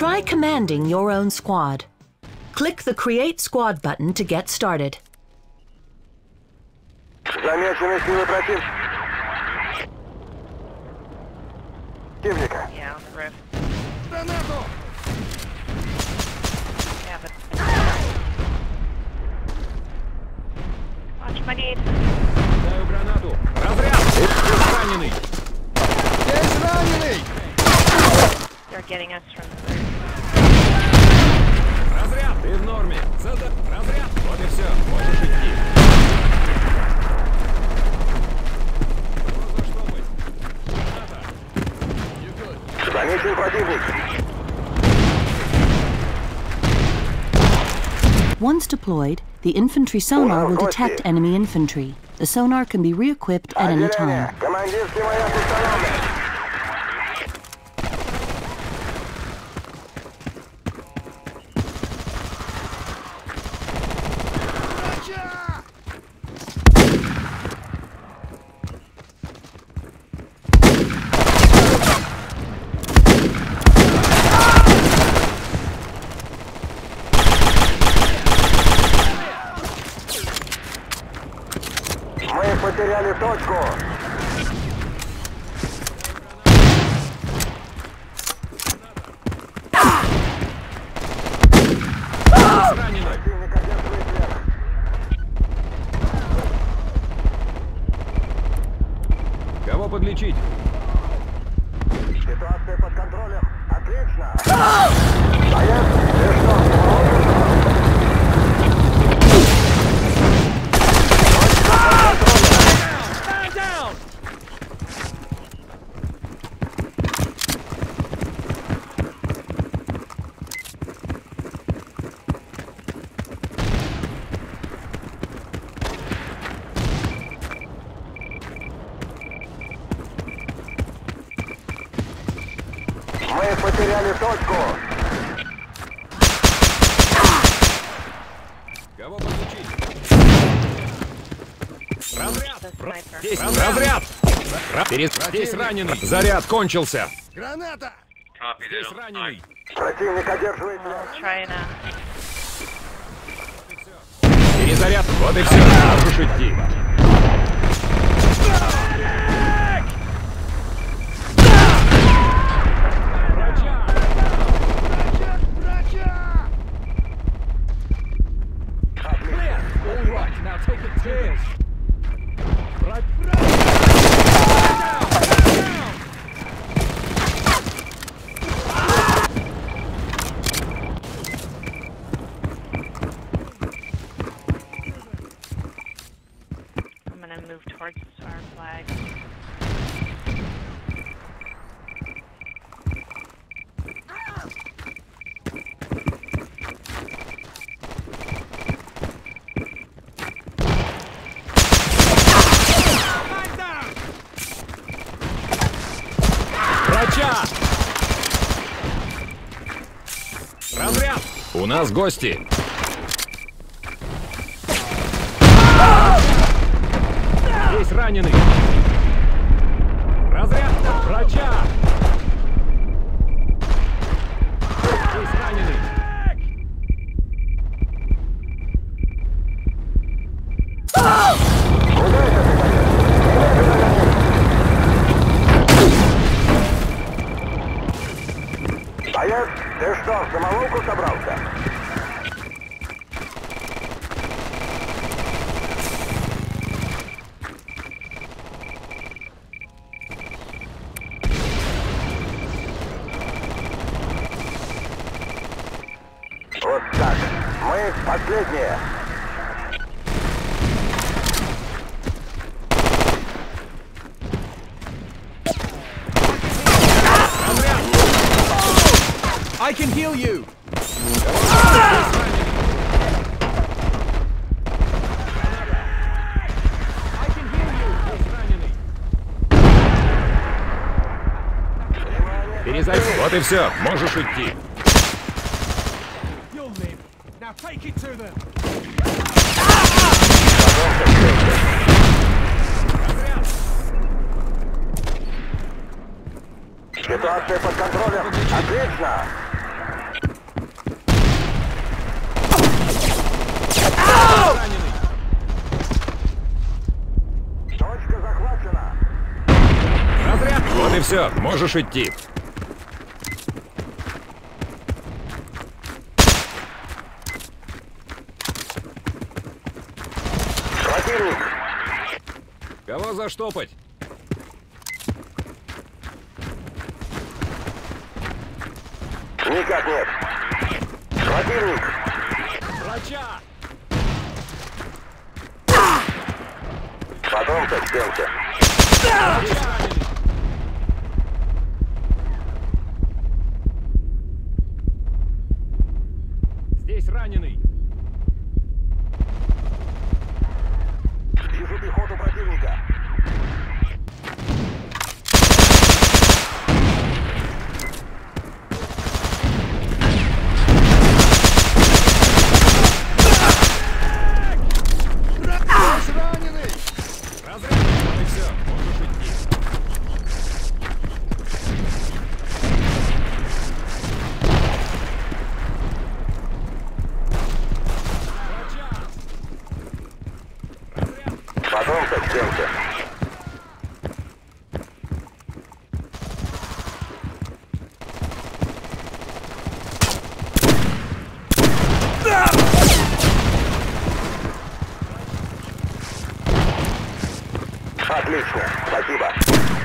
Try commanding your own squad. Click the Create Squad button to get started. Замечены силы против... противника. Yeah, on the roof. Гранату! Yeah, but... Watch my need. Даю гранату. Разряд! Здесь раненый. Здесь раненый! They're getting us from the roof. Разряд! Ты в норме. Зада... Разряд! Вот и все. Можешь идти. Можно что быть. Граната. Замечен противник. Once deployed, the infantry sonar will detect enemy infantry. The sonar can be re-equipped at any Отделение. time. Потеряли точку. Кого подлечить? Ситуация под контролем. Отлично. Боец, ты что, Stand down! Мы потеряли точку. Кого подлечить? Разряд! Здесь разряд! Ра- Перед... Здесь раненый! Заряд кончился! Граната! Здесь раненый! Противник одерживает. Перезаряд! Вот и все! Можешь идти! Move towards our flag. Врача! Разряд! У нас гости! Здесь раненый! Разряд! Врача! Здесь раненый! Боец, ты что, в самолуку собрался? Вот так. Мы последние. I can heal you! Вот и все, можешь идти. Ситуация под контролем. Отлично! Точка захвачена. Разряд. Вот и все. Можешь идти. Кого заштопать? Никак нет. Противник! Врача! Потомка к стенке. Здесь раненый! Вижу пехоту противника. Разряд. Вот и все, можешь идти. Потомка к стенке. Отлично, спасибо.